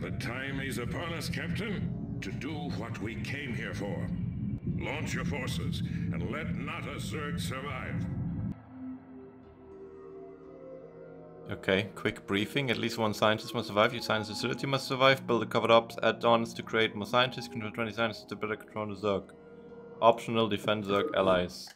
The time is upon us, Captain, to do what we came here for. Launch your forces, and let not a Zerg survive. Okay, quick briefing. At least one scientist must survive. Your science facility must survive. Build a Covert Ops add-ons to create more scientists. Control 20 scientists to better control the Zerg. Optional defend Zerg allies.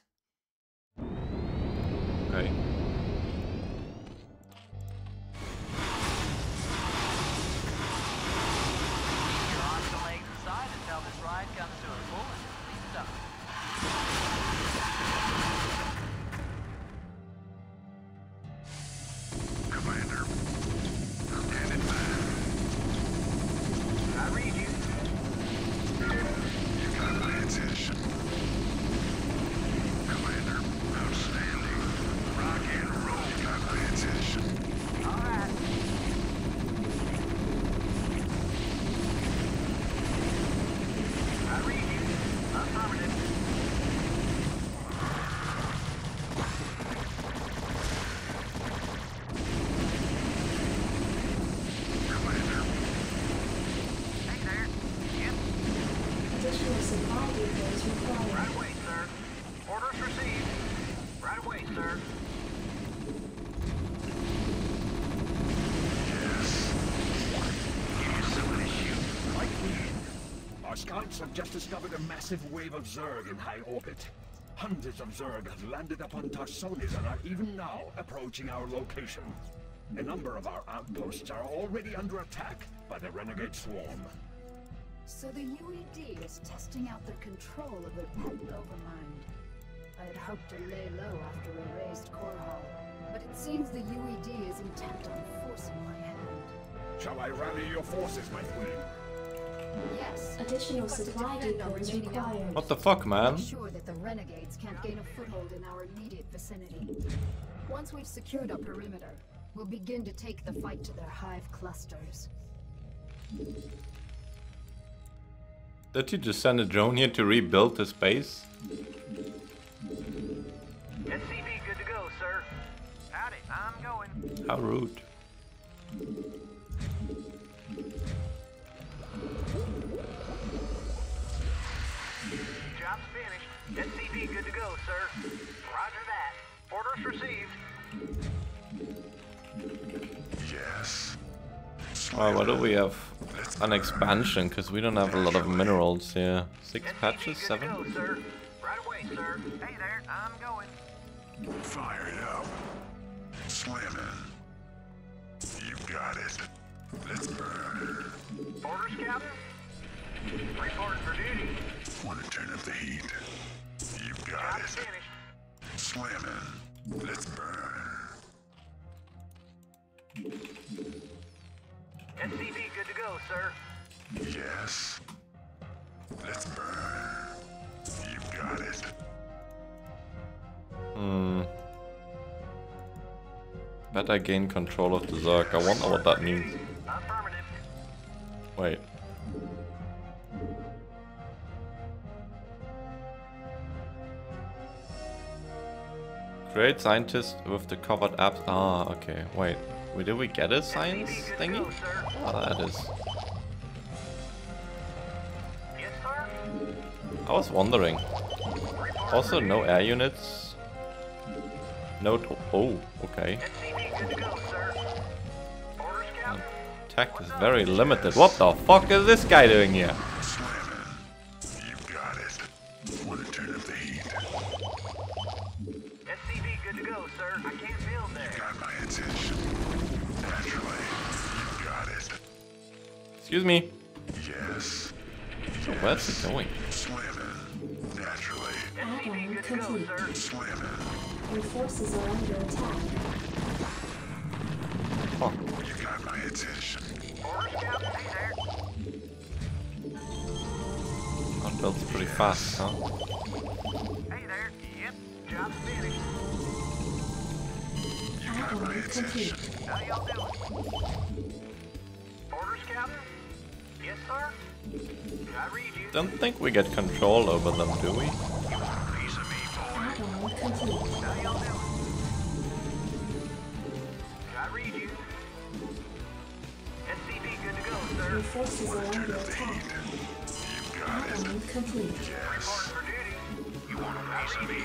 Massive wave of Zerg in high orbit. Hundreds of Zerg have landed upon Tarsonis and are even now approaching our location. A number of our outposts are already under attack by the renegade swarm. So the UED is testing out the control of their pet overmind. I had hoped to lay low after we razed Korhal, but it seems the UED is intent on forcing my hand. Shall I rally your forces, my queen? Yes. Additional supply defend our depots required. What the fuck, man? Make sure that the renegades can't gain a foothold in our immediate vicinity. Once we've secured our perimeter, we'll begin to take the fight to their hive clusters. Did you just send a drone here to rebuild this base? SCV good to go, sir. Howdy, I'm going. How rude. Sir. Roger that. Orders received. yes. Oh, what do we have? An expansion, because we don't have a lot of minerals here. Six SCV patches? Seven? go, sir. Right away, sir. Hey there, I'm going. Fire it up. Slamming. You got it. Let's burn. Orders, Captain? Reporting for duty. Want to turn up the heat. Got it. finished. Slamming. Let's burn. SCV good to go, sir. Yes. Let's burn. You got it. Hmm. Bet I gain control of the Zerg. I wonder what that means. Wait. Create scientist with the Covert Ops. Ah, okay. Wait. Wait, did we get a science thingy? Ah, that is. I was wondering. Also, no air units. No. Oh, okay. Attack is very limited. What the fuck is this guy doing here? Excuse me. Yes. So where's he going? Slamming. Naturally. SCV good to complete. sir. Slamming. Your forces are under attack. Fuck. You got my attention. Orders, Captain? Hey. That builds pretty fast, Don't think we get control over them, do we? Piece of me, boy. Add-on complete. How y'all doing? I read you. SCV good to go, sir. Your forces are under attack. Add-on complete. Reporting for duty. You want a piece of me,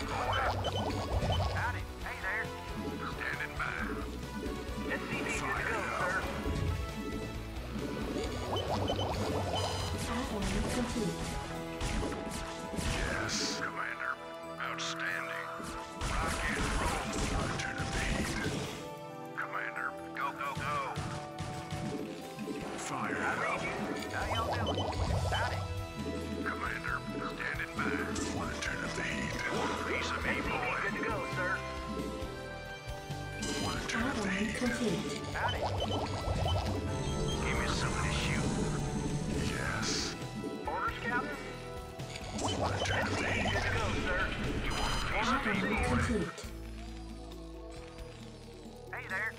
complete. Howdy. Give me something to shoot. Yes. Orders, Captain? Return to SCV feed. good to go, sir. Add-on complete. Hey there.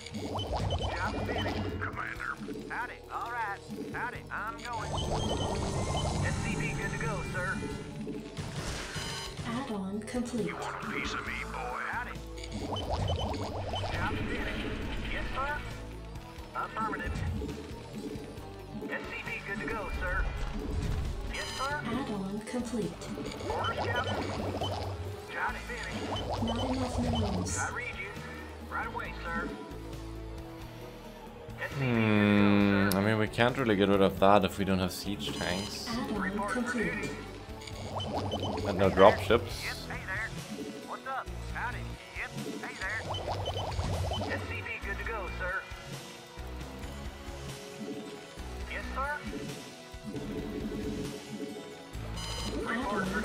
Job finished. Commander, Howdy. All right. Howdy. I'm going. SCV good to go, sir. Add-on complete. want a piece of me, complete. Job finished. Not enough minerals. I read you. Right away, sir. Hmm, good to go, I mean, we can't really get rid of that if we don't have siege tanks and no dropships. Yep,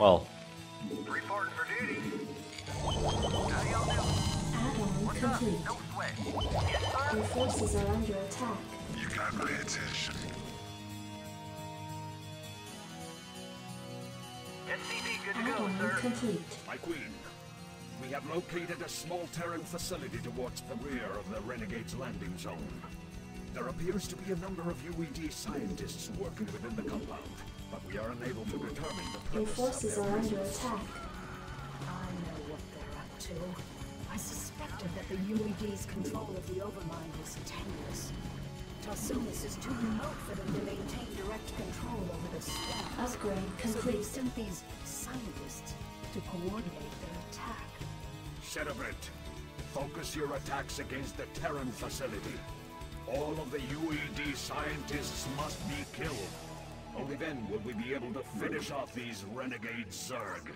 Well, Reporting for duty. How y'all doing? Add-on up? complete. No sweat. Yes, sir. Your forces are under attack. You got my attention. SCV good to go, Add-on sir. complete. My queen, we have located a small Terran facility towards the rear of the Renegade's landing zone. There appears to be a number of UED scientists working within the compound, but we are unable to determine the Your forces of are under attack. I know what they're up to. I suspected that the UED's control of the Overmind was tenuous. Tarsonis is too remote for them to maintain direct control over the swarm. Upgrade So they complete. sent these scientists to coordinate their attack. Cerebrate, focus your attacks against the Terran facility. All of the UED scientists must be killed. Only then will we be able to finish off these renegade Zerg.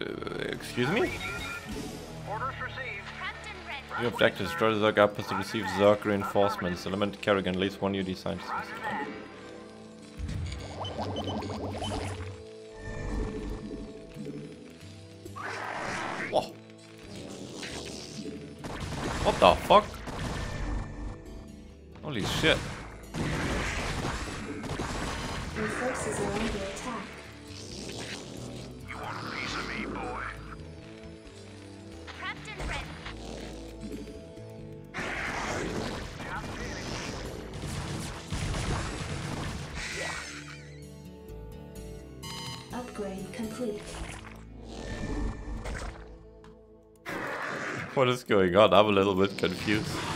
uh, excuse me? Orders received. Your objective is destroy the Zerg outpost to receive Zerg reinforcements. Element Kerrigan, at least one UED scientist. Roger that. Whoa. What the fuck? Holy shit. Forces are under attack. You want a piece of me, boy? Captain Red. Job. Upgrade complete. What is going on? I'm a little bit confused.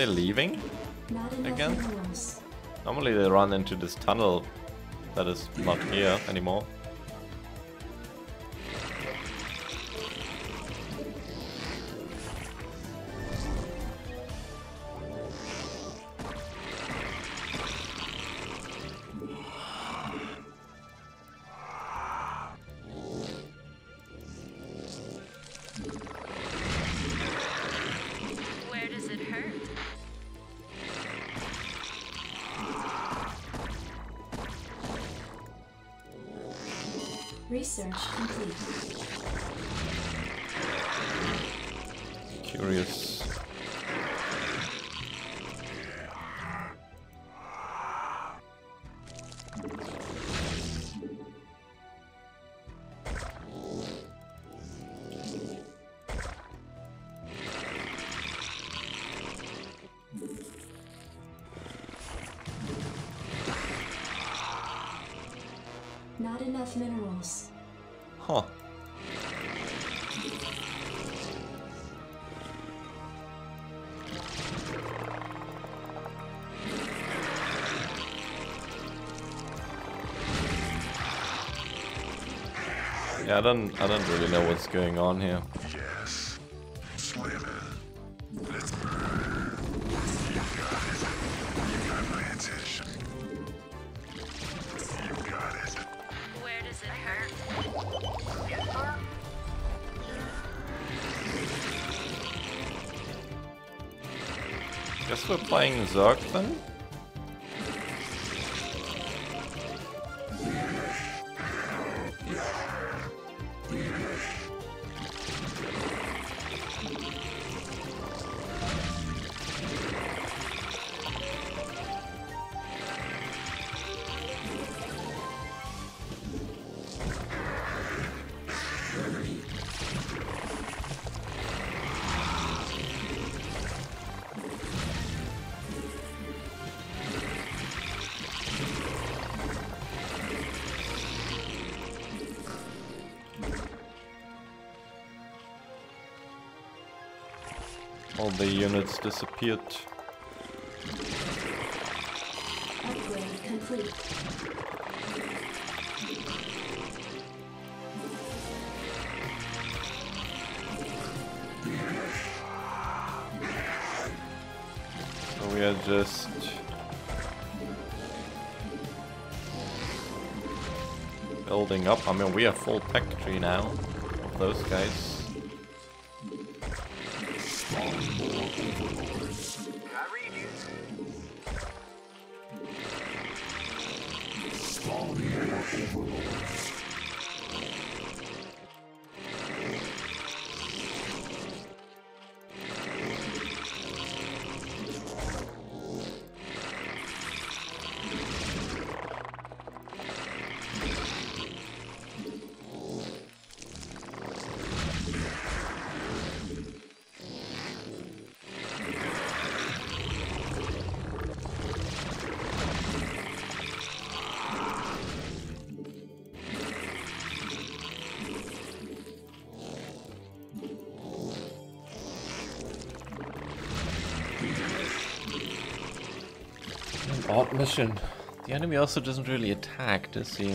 They leaving? Again? Normally they run into this tunnel that is not here anymore. I don't I don't really know what's going on here. Yes. Slim. Let's. You got it. You got my attention. You got it. Where does it hurt? Guess we're playing Zerg then? The units disappeared. Upgrade complete. So we are just building up. I mean, we have full tech tree now of those guys. Odd mission. The enemy also doesn't really attack, does he?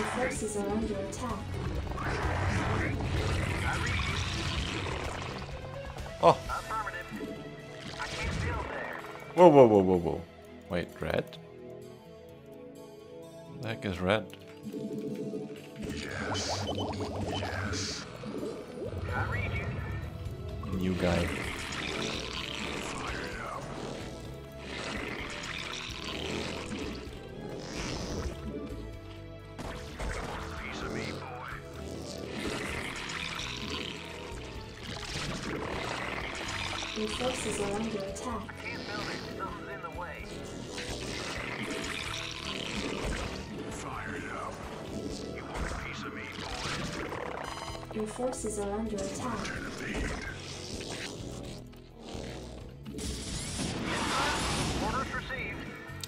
Your forces are under attack. Oh, Whoa, whoa, whoa, whoa, whoa. Wait, red? The heck is red? Yes. Yes. I read you. New guy. Forces are under attack. A? Your forces are under attack.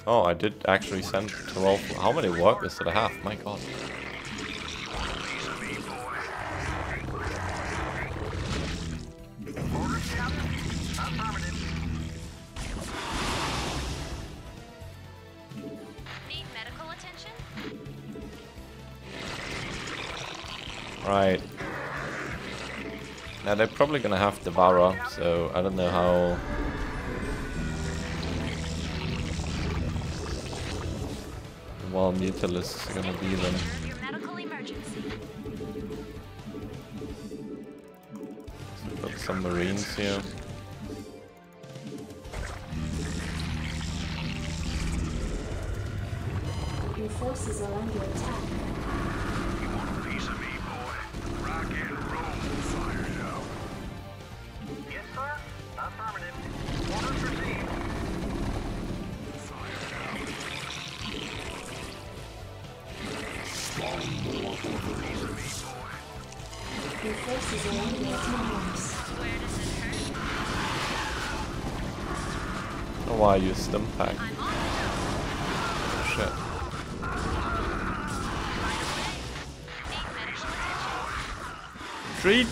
Oh, I did actually send 12. How many workers did I have? My god. Now they're probably gonna have Devourer, so I don't know how... Well, Mutalisk is gonna be then. Got some Marines here. Forces are why I use stim pack? Shit. Treat!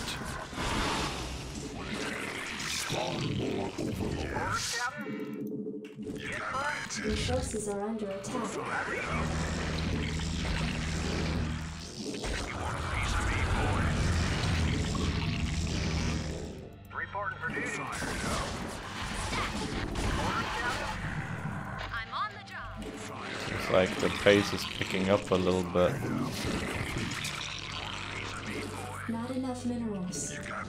Your forces are under attack. Like the pace is picking up a little bit. Not enough minerals. You got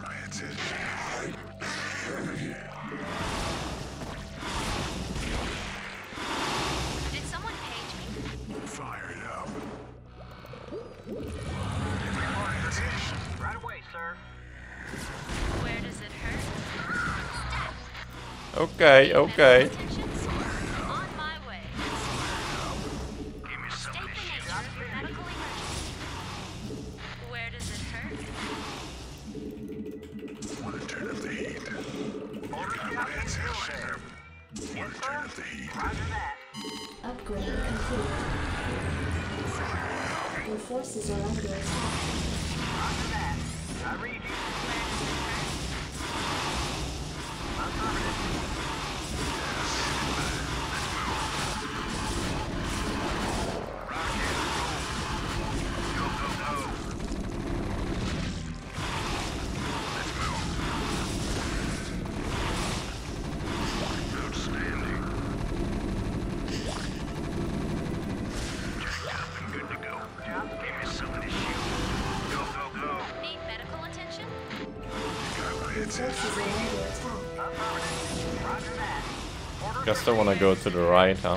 Guess I wanna go to the right, huh?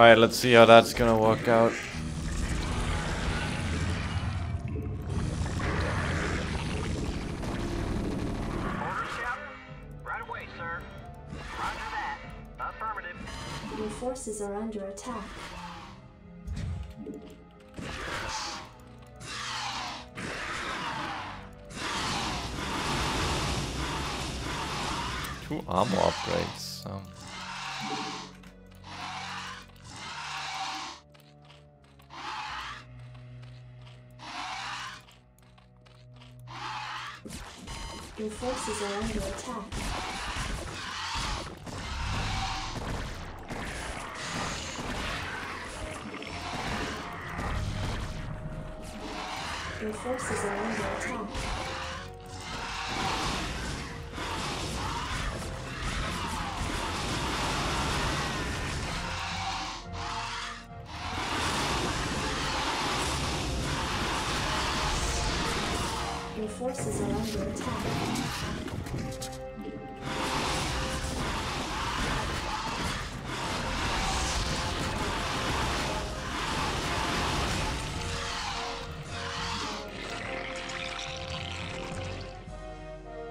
Right, let's see how that's gonna work out. Your forces are under attack.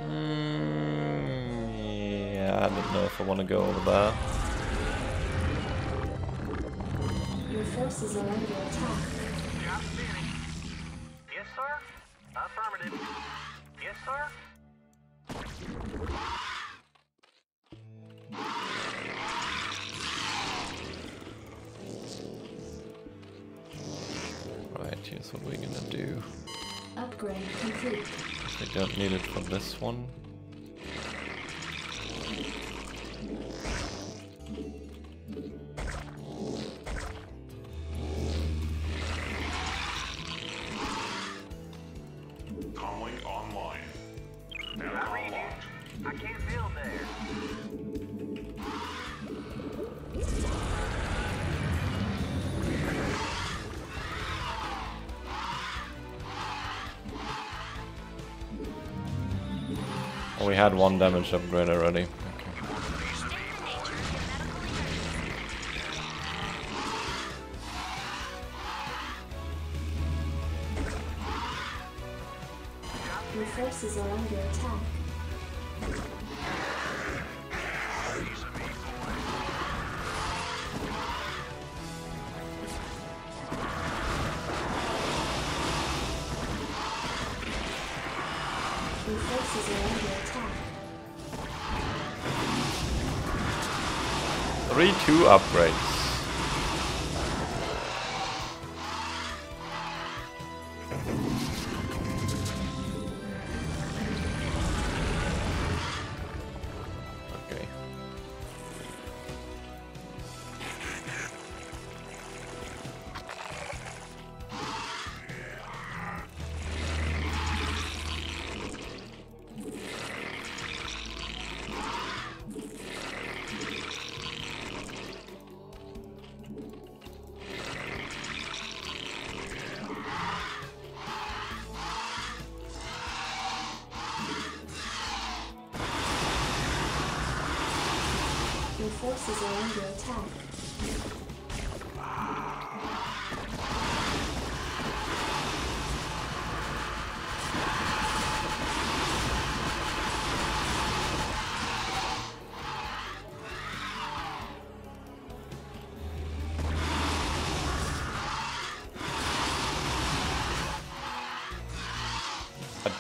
Mm, yeah, I don't know if I want to go over there. Your forces are under attack. This one. Had one damage upgrade already. 3-2 upgrades.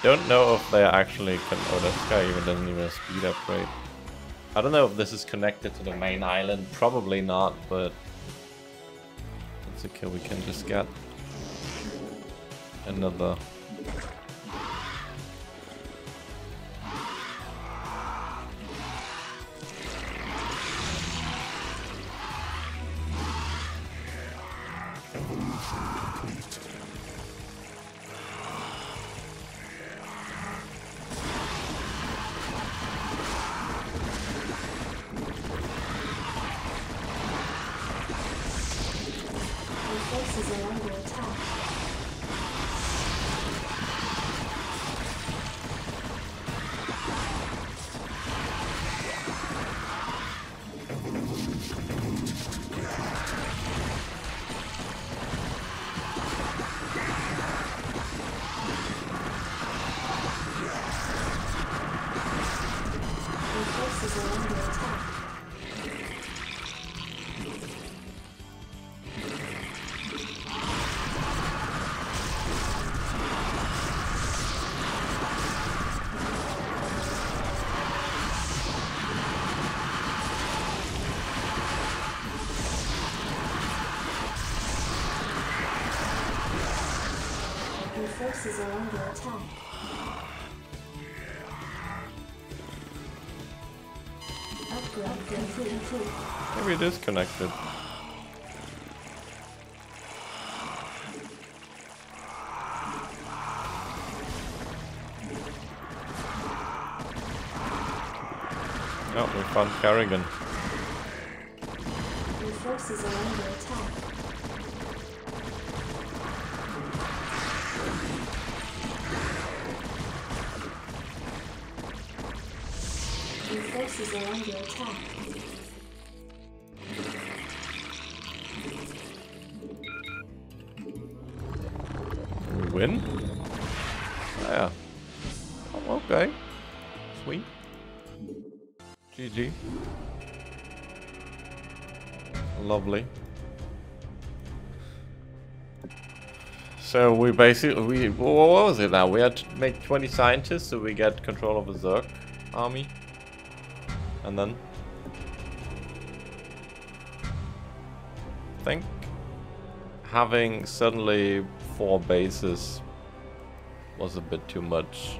Don't know if they actually can. Oh, this guy even doesn't even speed upgrade. I don't know if this is connected to the main island. Probably not, but it's okay. We can just get another. under attack. Maybe it is connected. Oh, we found Kerrigan. So we basically, we, what was it now? We had to make 20 scientists so we get control of the Zerg army. And then? I think having suddenly four bases was a bit too much.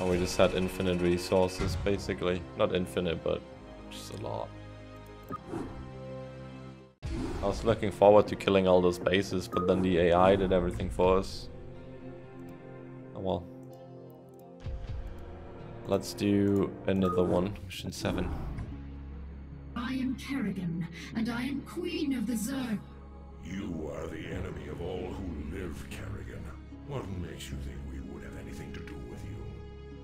And we just had infinite resources, basically. Not infinite, but just a lot. I was looking forward to killing all those bases, but then the AI did everything for us. Oh well. Let's do another one, mission 7. I am Kerrigan, and I am Queen of the Zerg. You are the enemy of all who live, Kerrigan. What makes you think we would have anything to do with you?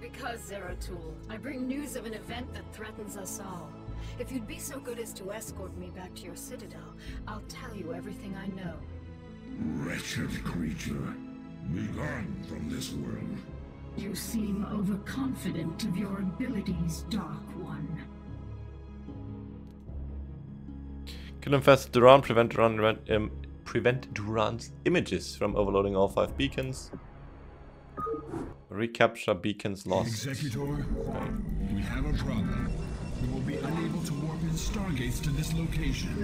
Because, Zeratul, I bring news of an event that threatens us all. If you'd be so good as to escort me back to your citadel, I'll tell you everything I know. Wretched creature. Begone from this world. You seem overconfident of your abilities, Dark One. Kill infested Duran, prevent Duran, um, prevent Duran's images from overloading all five beacons. Recapture beacons lost. Executor, we have a problem. We will be unable to warp in stargates to this location.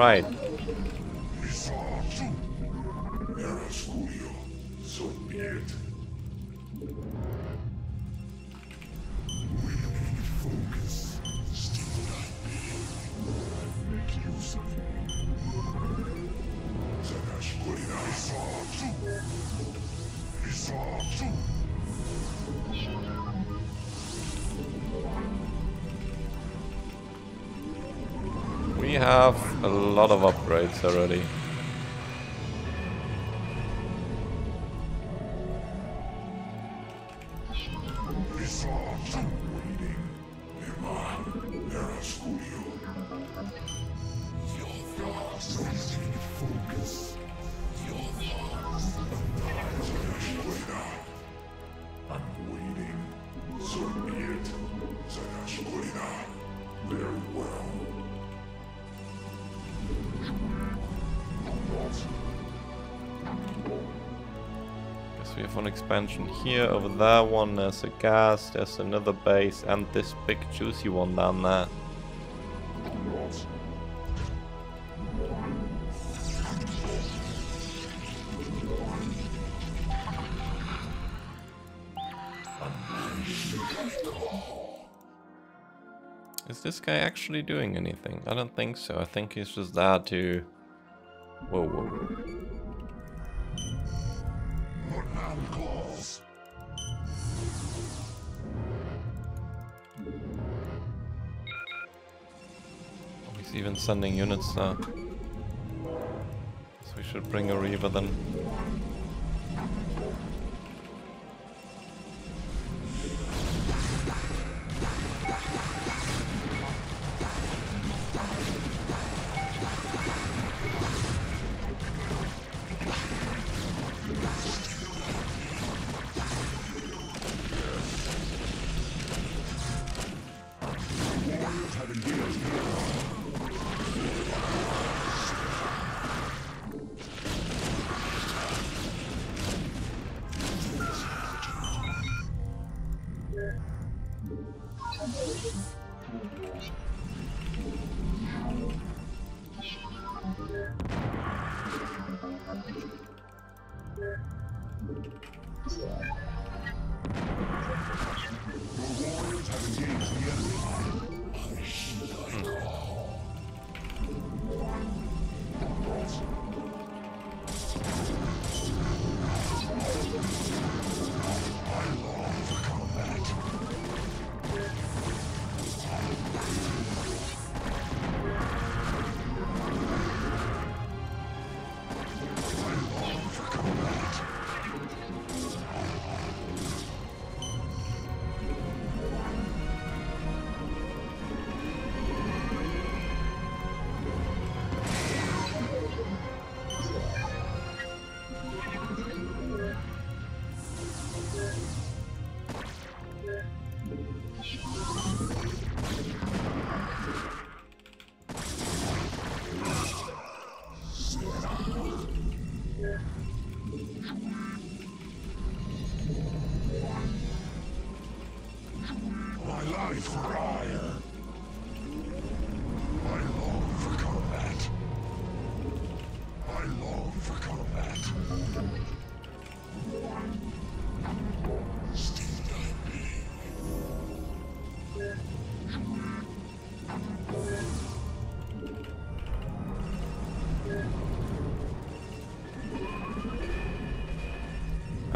Right. Already. Here, over there one, there's a gas, there's another base, and this big juicy one down there. Is this guy actually doing anything? I don't think so. I think he's just there to... Whoa, whoa, It's even sending units now. So we should bring a Reaver then.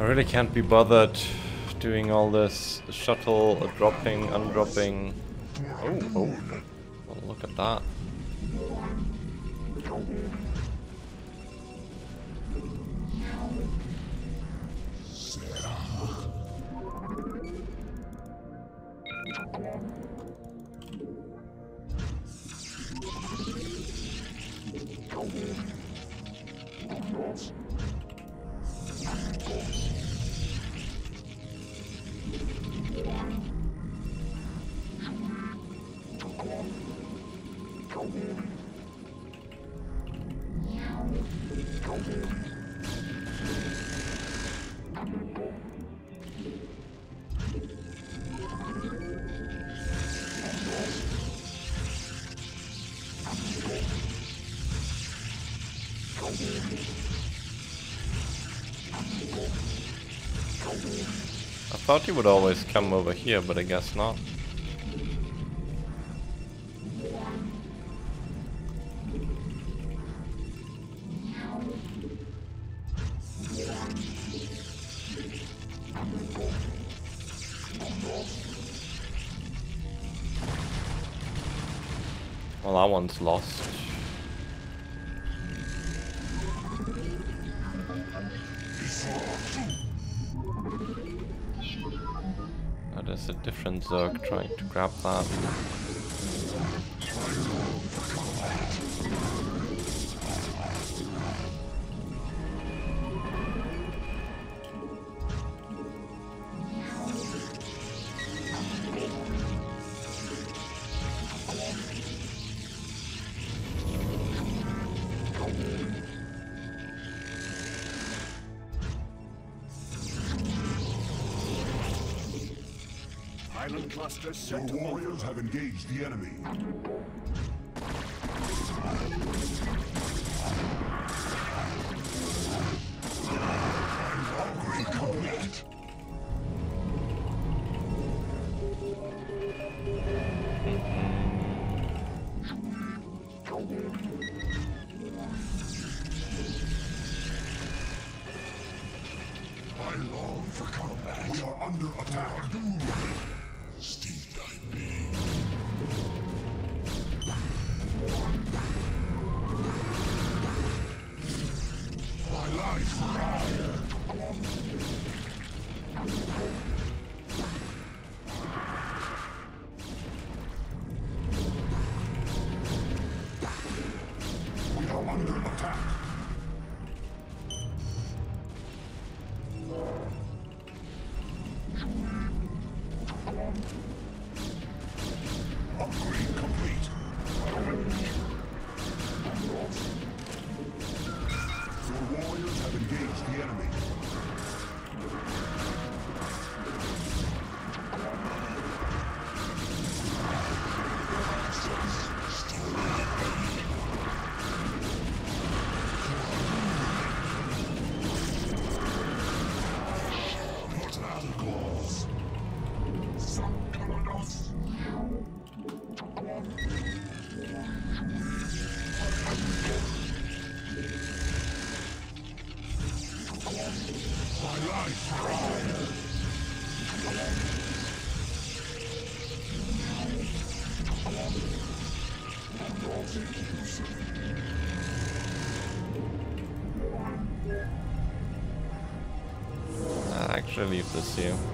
I really can't be bothered doing all this shuttle dropping, undropping. Oh, oh. Well, look at that. Thought he would always come over here, but I guess not. Well, that one's lost. A different Zerg trying to grab that. Actually leave this here.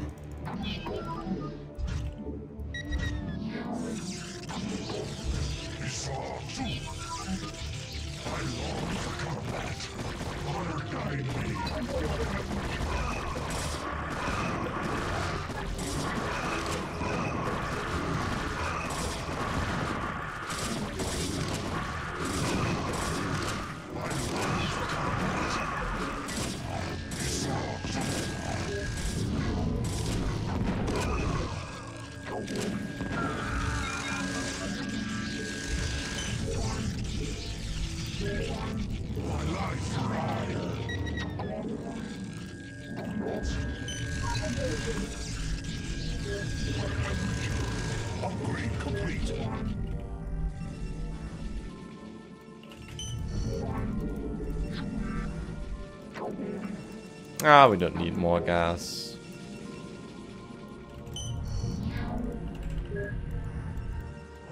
more gas.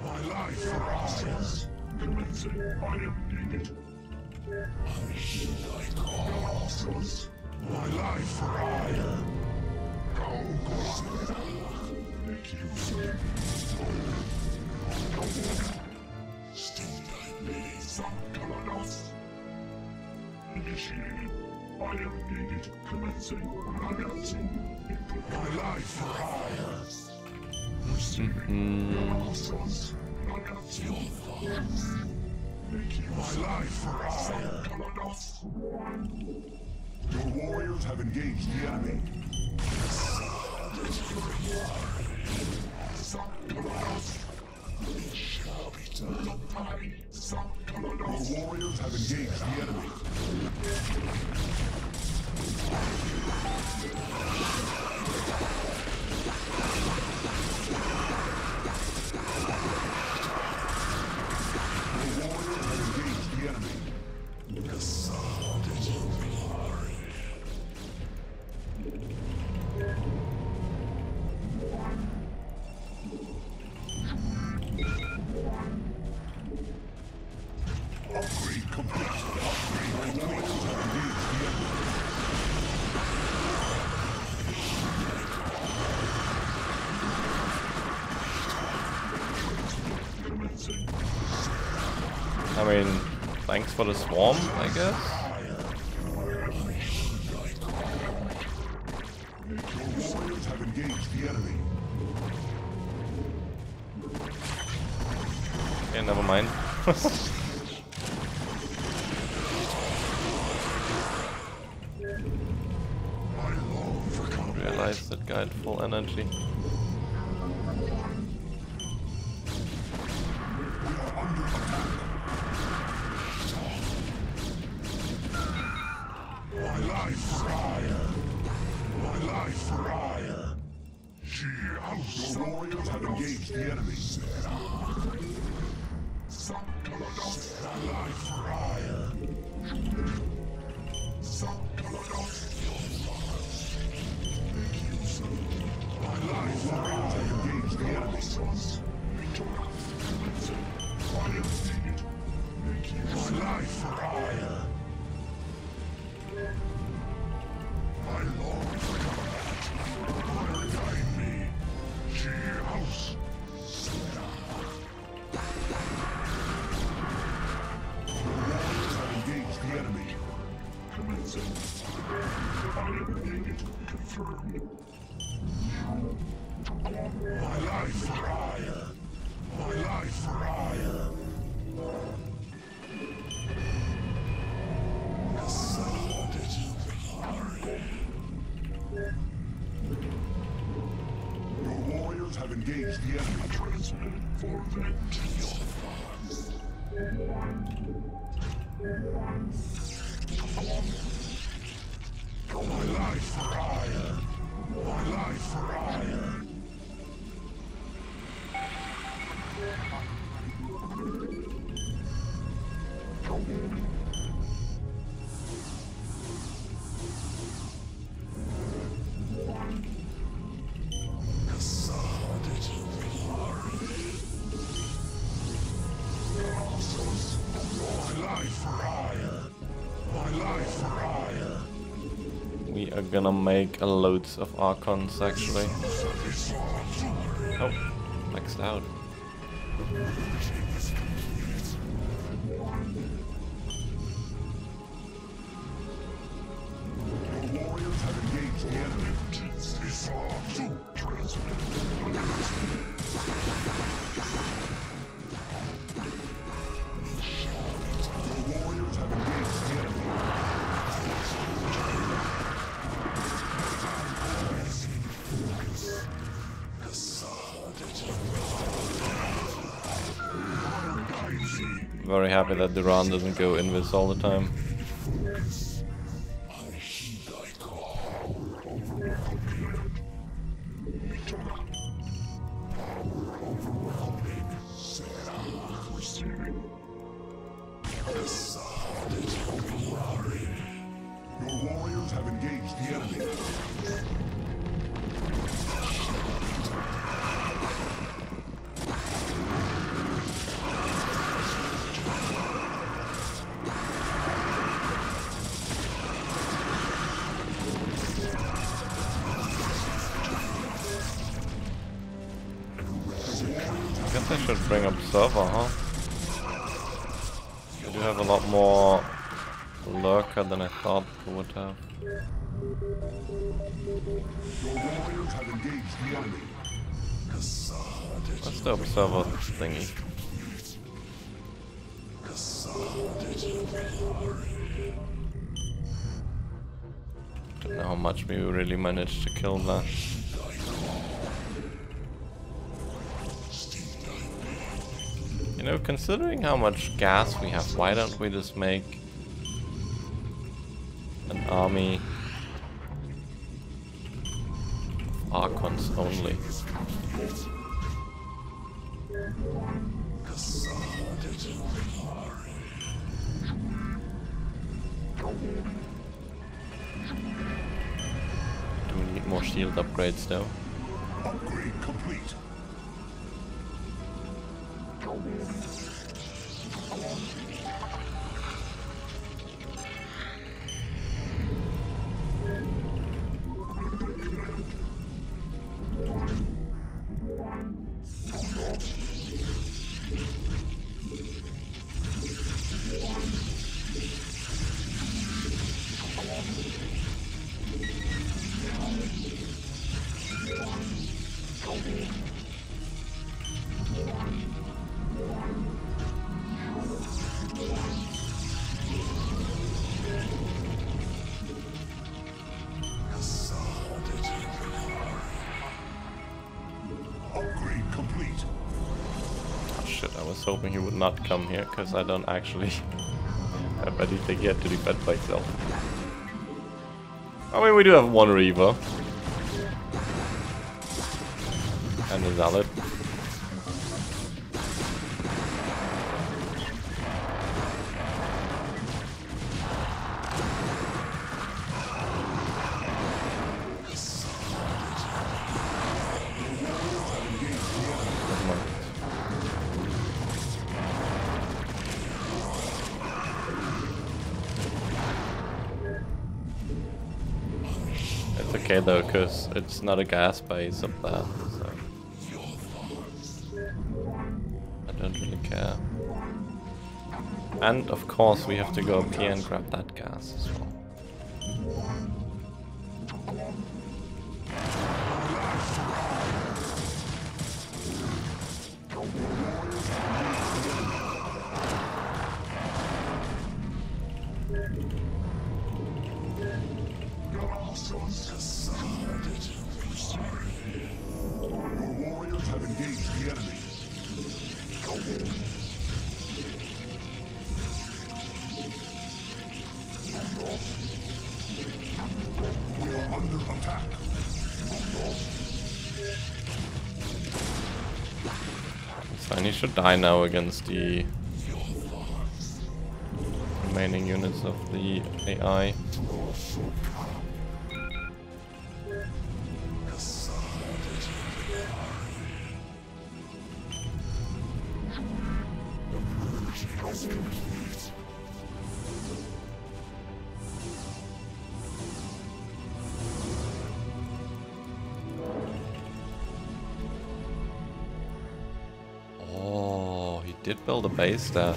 My life for Aiur. Commencing. I am needed. I heed thy calls. My life for Aiur. Go, go. Make use of it. Still thy bidding, Sanctolos. Initiating. I am needed. Commencing. Announcing. My life for Aiur. Receiving. Announcements. Announcing. My life for Aiur. Your warriors have engaged the enemy. Your warriors have engaged the enemy. For the swarm, I guess. For My gonna make a loads of Archons actually. Very happy that Duran doesn't go invis all the time. Server, huh? I do have a lot more lurker than I thought we would have. What's the observer thingy? Don't know how much we really managed to kill that. Know, considering how much gas we have, why don't we just make an army Archons only? Do we need more shield upgrades though? Upgrade complete show me. I want you. Hoping he would not come here, because I don't actually have anything yet to defend myself. I mean, we do have one Reaver. And a Zealot. It's not a gas base up there, so... I don't really care. And of course we have to go up here and grab that gas as well. Your warriors have engaged the enemy. We are under attack. So he should die now against the remaining units of the AI. Build a base there.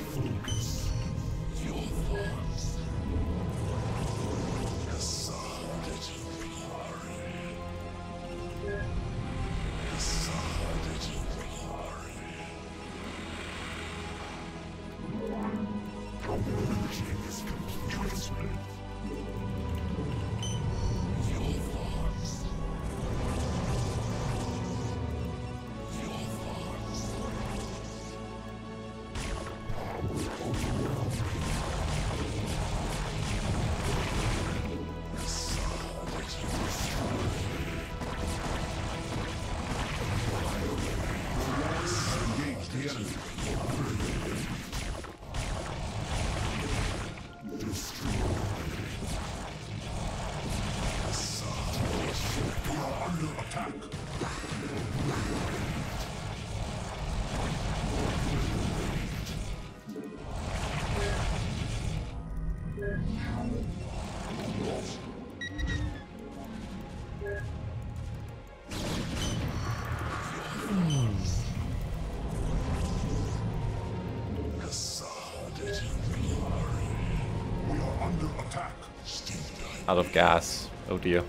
Out of gas. Oh dear.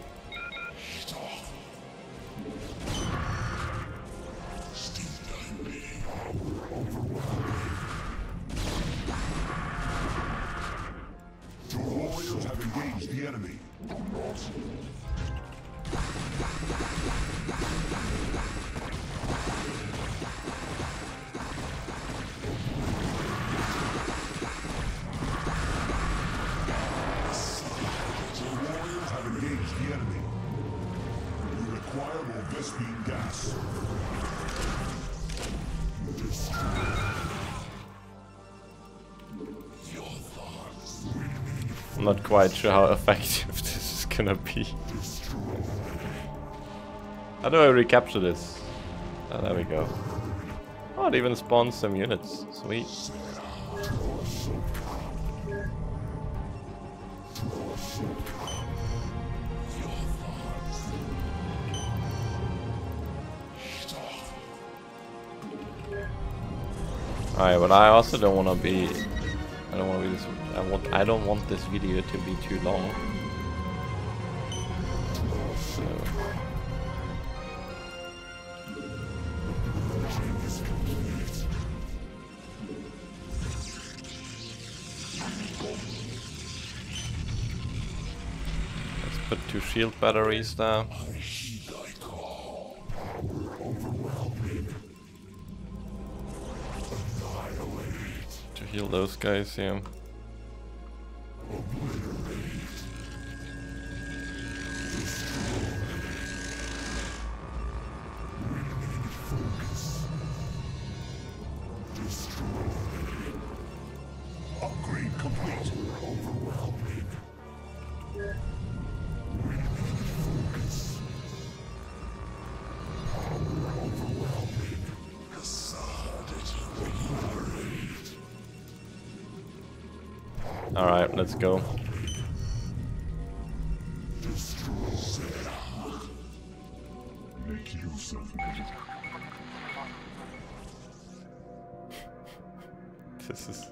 Quite sure how effective this is gonna be. How do I recapture this? Oh, there we go. Oh, it even spawns some units. Sweet. Alright, but I also don't want to be. I want. I don't want this video to be too long. So. Let's put two shield batteries there. to heal those guys, yeah. Let's go. Destroy. Make use of me. This is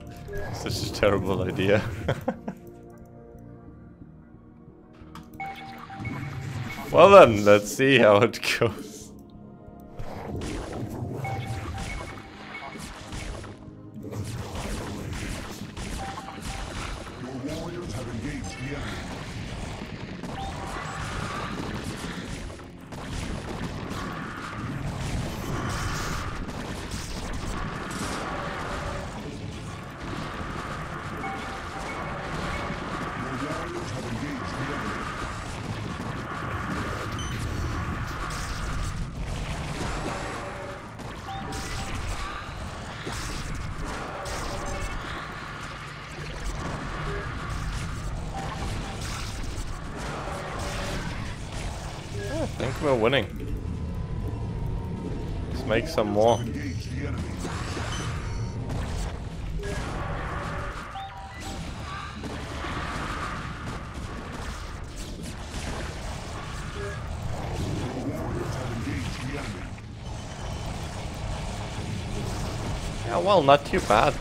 such a terrible idea. well then, let's see how it goes. The more. Yeah, well, not too bad.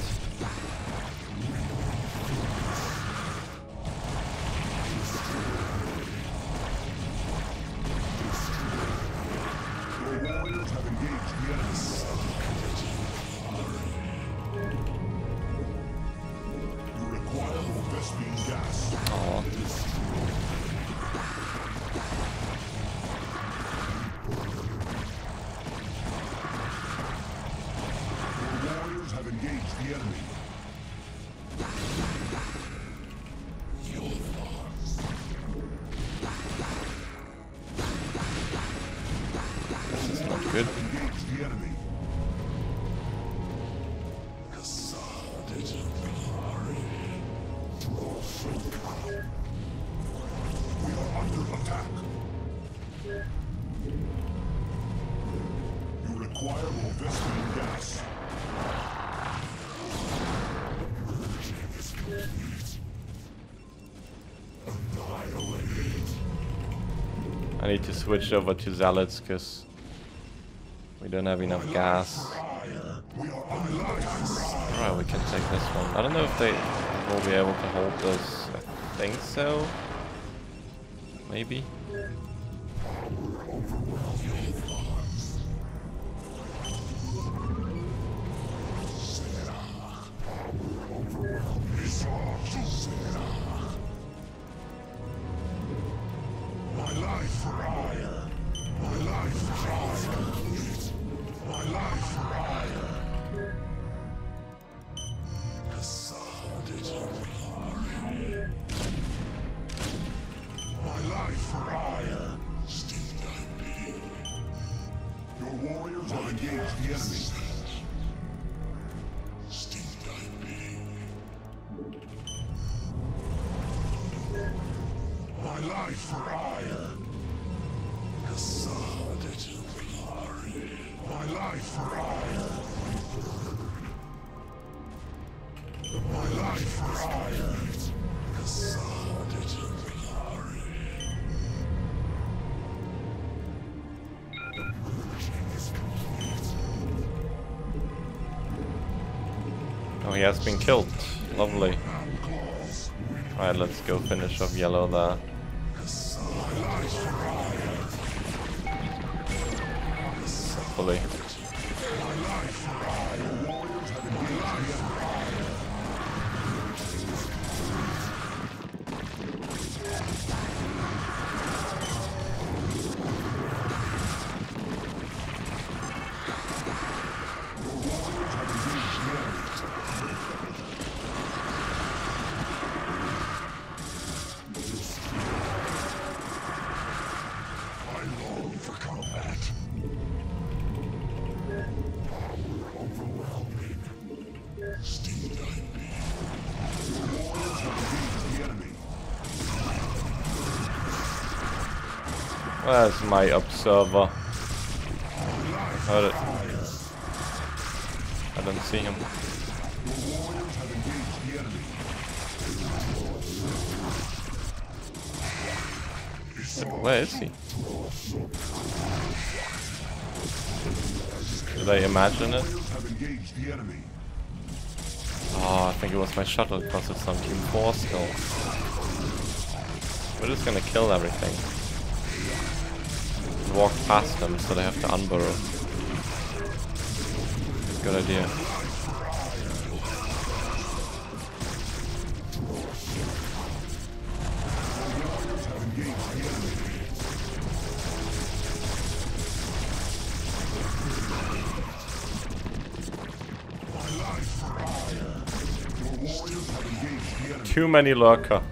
Switch over to zealots because we don't have enough gas. Alright, we can take this one. I don't know if they will be able to hold this. I think so. Maybe. He has been killed. Lovely. Alright, let's go finish off yellow there. Where's my observer? Heard it. I don't see him. Where is he? Did I imagine it? Oh, I think it was my shuttle because it's on Team 4 still. We're just gonna kill everything. Walk past them so they have to unburrow. Good idea. Too many lurker.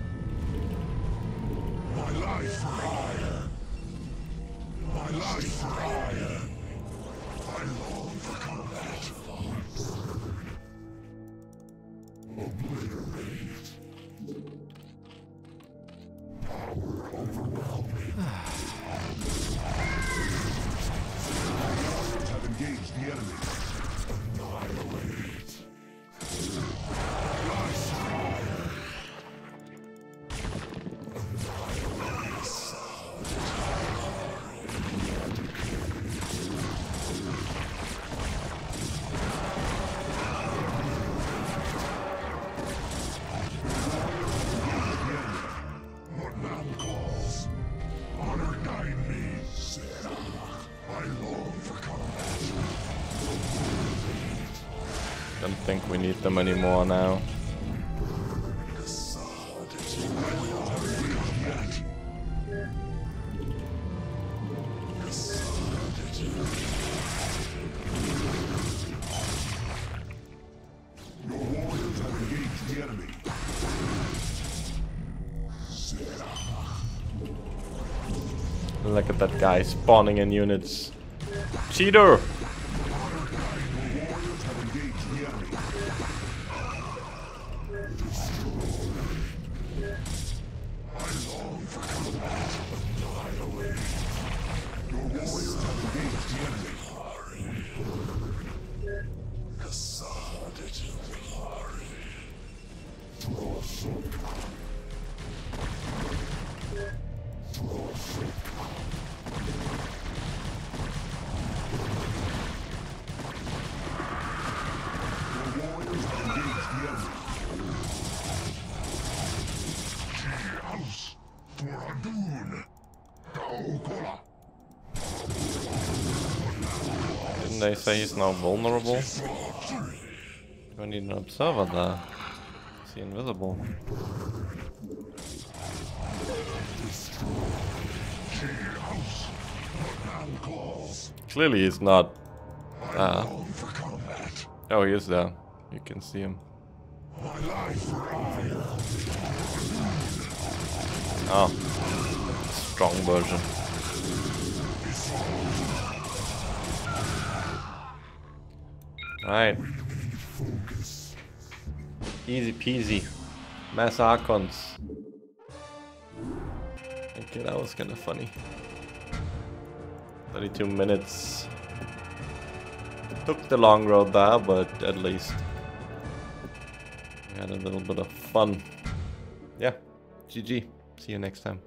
Anymore now. Look at that guy spawning in units. Cheater! Now vulnerable? Do I need an observer there? Is he invisible? Clearly he's not. Oh, he is there. You can see him. Oh. Strong version. Right. Easy peasy. Mass Archons. Okay, that was kinda funny. 32 minutes. Took the long road there, but at least we had a little bit of fun. Yeah, GG. See you next time.